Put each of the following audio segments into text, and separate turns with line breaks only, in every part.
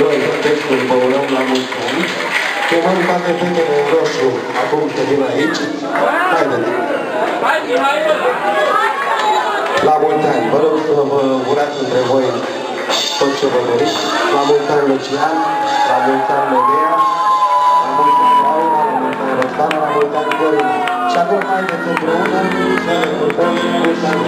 Noi, textul vă urăm la mulți ani. Chemăm toate fetele în roșu acum să vină aici. Haideți! La mulți ani! Vă rog să vă urați între voi tot ce vă doriți. La mulți ani Lucian, la mulți ani Medea, la mulți ani Laura, la mulți ani Roxana, la mulți ani Corina. Și acum haideți împreună să ne cântăm mulți ani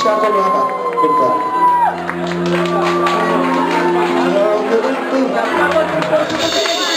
நிஷாக்கள் வியாபாரம் கொடுத்தார் Thank you.